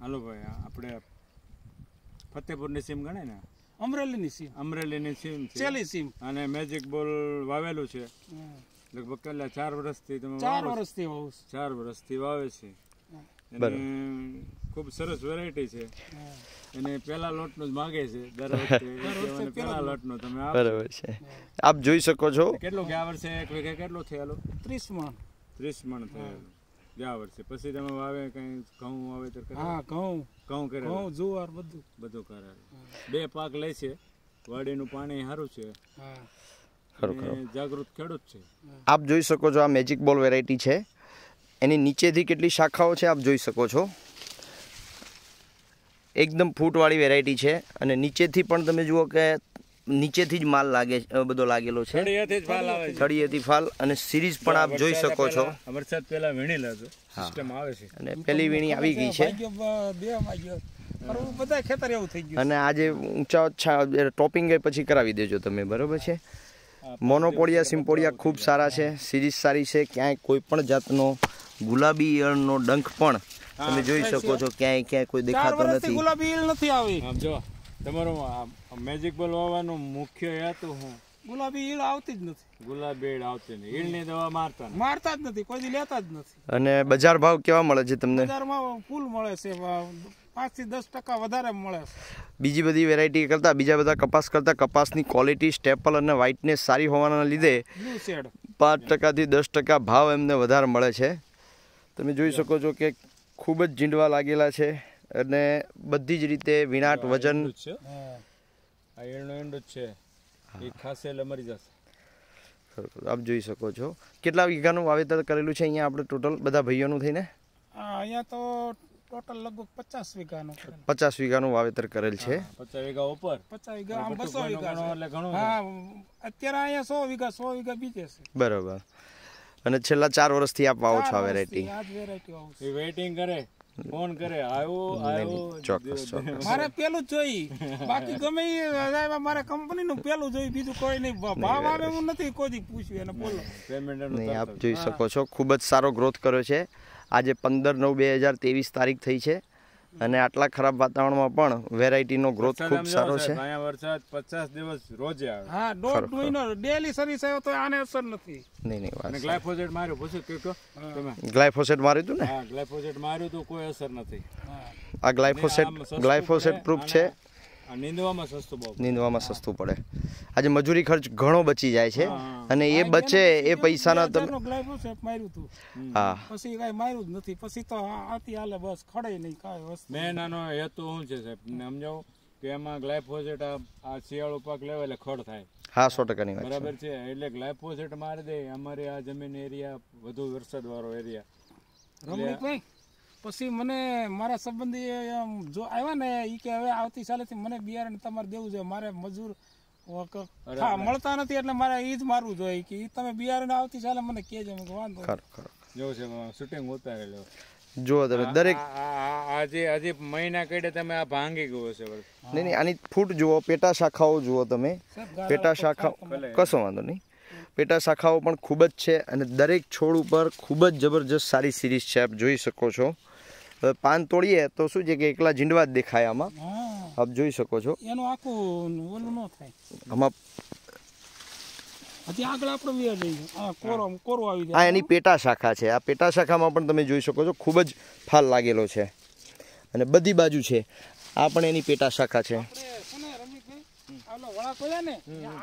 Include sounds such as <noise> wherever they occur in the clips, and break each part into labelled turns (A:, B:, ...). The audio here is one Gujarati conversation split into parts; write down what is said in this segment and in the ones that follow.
A: હાલો ભાઈ આપણે ફતેપુરની સીમ ગણે ને?
B: અમરેલીની સીમ.
A: અમરેલીની સીમ
B: ચેલી સીમ.
A: અને મેજિક બોલ વાવેલું છે. લગભગ કેટલા ચાર વર્ષથી તમે
B: ચાર વર્ષથી વાવું
A: ચાર વર્ષથી વાવે છે. અને ખૂબ સરસ વેરાયટી છે. અને પેલા લોટનો જ માગે છે દર <laughs> વખતે. પેલા લોટનો તમે આપો.
C: બરાબર છે. આપ જોઈ શકો છો.
A: કેટલું ગયા વર્ષે એક વીઘે કેટલો થયેલું?
B: ત્રીસ મણ.
A: ત્રીસ મણ થયેલું. ગયા વર્ષે. પછી તમે વાવે કઈ ઘઉં વાવેતર કરે
B: હા ઘઉં.
A: ઘઉં કરે
B: ઘઉં જુવાર બધું.
A: બધું કરે બે પાક લે છે. વાડીનું પાણી સારું છે. જાગૃત ખેડૂત છે.
C: આપ જોઈ શકો છો આ મેજિક બોલ વેરાયટી છે. એની નીચેથી કેટલી શાખાઓ છે આપ જોઈ શકો છો. એકદમ ફૂટવાળી વેરાયટી છે. અને નીચેથી પણ તમે જુઓ કે નીચેથી જ માલ લાગે બધો લાગેલો છે.
A: થળિયાથી જ ફાલ આવે છે.
C: થળીએથી ફાલ અને સિરીઝ પણ આપ જોઈ શકો છો.
A: વરસાદ પહેલા વીણી લેજો. સિસ્ટમ આવે છે.
C: અને પહેલી વીણી આવી ગઈ છે.
B: બધા ખેતર એવું થઈ ગયું
C: અને આજે ઊંચા ઓછા ટોપિંગ પછી કરાવી દેજો તમે બરોબર છે? મોનોપોડિયા સિમ્પોડિયા ખૂબ સારા છે સિરીઝ સારી છે ક્યાંય કોઈ પણ જાતનો ગુલાબી ઈયળનો ડંખ પણ તમે જોઈ શકો છો ક્યાંય ક્યાંય કોઈ દેખાતો નથી.
B: ગુલાબી ઈયળ નથી આવી.
A: જો. તમારું મેજિક બોલ વાવવાનું મુખ્ય હેતુ હું
B: ગુલાબી ઈળ આવતી જ નથી.
A: ગુલાબ ઈળ આવતી નહીં. ઈડની દવા મારતા
B: મારતા જ નથી કોઈ લેતા જ નથી.
C: અને બજાર ભાવ કેવા મળે છે તમને?
B: બજારમાં ફૂલ મળે છે પાંચથી દસ ટકા વધારે મળે છે.
C: બીજી બધી વેરાયટી કરતાં બીજા બધા કપાસ કરતાં કપાસની ક્વોલિટી સ્ટેપલ અને વ્હાઇટનેસ સારી હોવાના લીધે પાંચ ટકાથી દસ ટકા ભાવ એમને વધારે મળે છે. તમે જોઈ શકો છો કે ખૂબ જ ઝીંડવા લાગેલા છે. અને બધી જ રીતે વિનાટ વજન
A: જ છે. આ ઈંડું જ છે. એ ખાસે એટલે મરી જશે.
C: આપ જોઈ શકો છો. કેટલા વીઘાનું વાવેતર કરેલું છે અહીંયા આપણે ટોટલ બધા ભાઈઓનું થઈને?
B: અહીંયા તો ટોટલ લગભગ પચાસ વીઘાનું
C: પચાસ વીઘાનું વાવેતર કરેલ છે.
A: પચાસ વીઘા ઉપર?
B: પચાસ વીઘા આમ બસો વીઘા
A: એટલે ઘણું
B: હા અત્યારે અહીંયા સો વીઘા સો વીઘા બીજે છે.
C: બરાબર. અને છેલ્લા ચાર વર્ષથી આપ વાવો છો આ વેરાયટી
B: વેરાયટી
A: વેઇટિંગ કરે. ફોન કરે આવ્યો આવ્યો
C: ચોક્કસ ચોક્કસ.
B: મારે પેલું જ જોઈ. બાકી ગમે ઈ આવ્યા કંપની કંપનીનું પેલું જોઈ બીજું કોઈ નહીં. ભાવ આવે હું નથી કોઈ પૂછ્યું એને બોલો.
A: પેમેન્ટ
C: નહીં આપ જોઈ શકો છો ખૂબ જ સારો ગ્રોથ કર્યો છે. આજે પંદર નવ બે હજાર ત્રેવીસ તારીખ થઈ છે. અને આટલા ખરાબ વાતાવરણમાં પણ વેરાયટીનો ગ્રોથ ખૂબ સારો છે.
A: અહીંયા વરસાદ પચાસ દિવસ રોજે આવે.
B: હા દોઢ મહિનો ડેલી સર્વિસ આવ્યો તો આને અસર નથી.
C: નહીં નહીં
A: અને
C: વાત
A: ગ્લાયફોઝેટ માર્યું પૂછ્યું કે કહો તમે?
C: ગ્લાયફોસેટ માર્યું હતું ને?
A: હા ગ્લાયફોસેટ માર્યું તો કોઈ અસર નથી.
C: આ ગ્લાયફોસેટ ગ્લાયફોસેટ પ્રૂફ છે
A: નીંદવામાં સસ્તું બહુ
C: નીંદવામાં સસ્તું પડે. આજે મજૂરી ખર્ચ ઘણો બચી જાય છે. અને એ બચે એ પૈસાના તમે
B: ગ્લાયફોસેટ માર્યું હતું
C: હા.
B: પછી કઈ માર્યું જ નથી. પછી તો હાલે બસ ખડે નહીં કાંઈ વસ્તુ.
A: મેન આનો હેતુ શું છે સાહેબ? સમજાવું કે એમાં ગ્લાયફોસેટ આ આ શિયાળુ પાક લેવા એટલે ખડ થાય.
C: હા સો ટકાની વાત
A: બરાબર છે? એટલે ગ્લાયફોસેટ મારી દે. અમારે આ જમીન એરિયા વધુ વરસાદ વાળો એરિયા.
B: રમણીકભાઈ? પછી મને મારા સંબંધી જો આવ્યા ને એ કે હવે આવતી સાલેથી મને બિયારણ તમારે દેવું જોઈએ મારે મજૂર હા મળતા નથી એટલે મારે ઈ જ મારવું જોઈએ કે તમે બિયારણ આવતી સાલે મને કહેજો વાંધો
A: જો છે શૂટિંગ ઉતારેલો
C: જુઓ તમે દરેક
A: આ- આ- આજે મહિના કડે તમે આ ભાંગી ગયો છે.
C: નહીં નહીં આની ફૂટ જુઓ પેટા શાખાઓ જુઓ તમે. પેટા
B: શાખાઓ
C: શાખા કશો વાંધો નહીં. પેટા શાખાઓ પણ ખૂબ જ છે અને દરેક છોડ ઉપર ખૂબ જ જબરજસ્ત સારી સિરીઝ છે આપ જોઈ શકો છો. હવે પાન તોડીએ તો શું છે કે એકલા ઝીંડવા જ દેખાય આમાં? આપ જોઈ શકો છો.
B: એનું આખું ઓલું ન થાય.
C: આમાં
B: હજી આગળ આપણે જઈએ કોરો કોરો આવી
C: આ એની પેટા શાખા છે. આ પેટા શાખામાં પણ તમે જોઈ શકો છો ખૂબ જ ફાલ લાગેલો છે. અને બધી બાજુ છે. આ પણ એની પેટા શાખા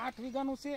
B: આઠ વીઘાનું છે.